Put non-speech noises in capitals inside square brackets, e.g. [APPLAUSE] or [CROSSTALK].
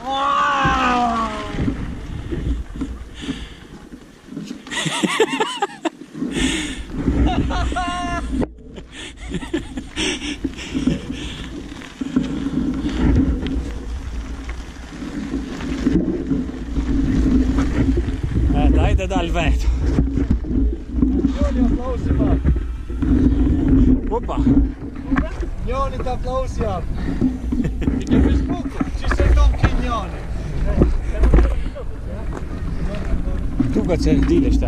[LAUGHS] Dajte dal več. Joni aplavsima. Opa. Joni ta aplavsija. [LAUGHS] Ti je Facebook. Tú que se dile está.